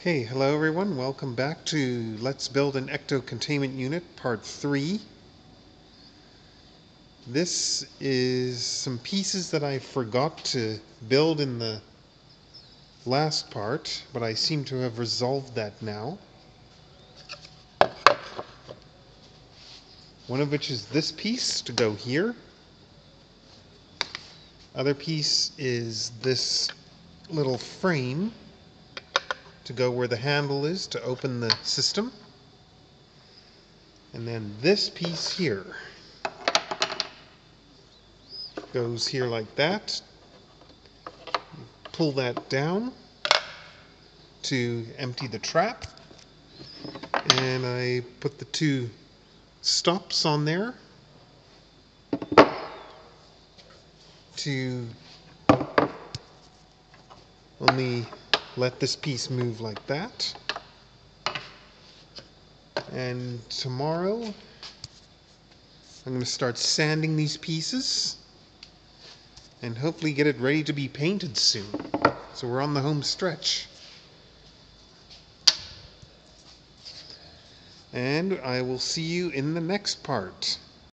Okay, hello everyone. Welcome back to Let's Build an Ecto Containment Unit, Part 3. This is some pieces that I forgot to build in the last part, but I seem to have resolved that now. One of which is this piece to go here. Other piece is this little frame to go where the handle is to open the system. And then this piece here goes here like that. Pull that down to empty the trap. And I put the two stops on there to only let this piece move like that. And tomorrow, I'm going to start sanding these pieces and hopefully get it ready to be painted soon. So we're on the home stretch. And I will see you in the next part.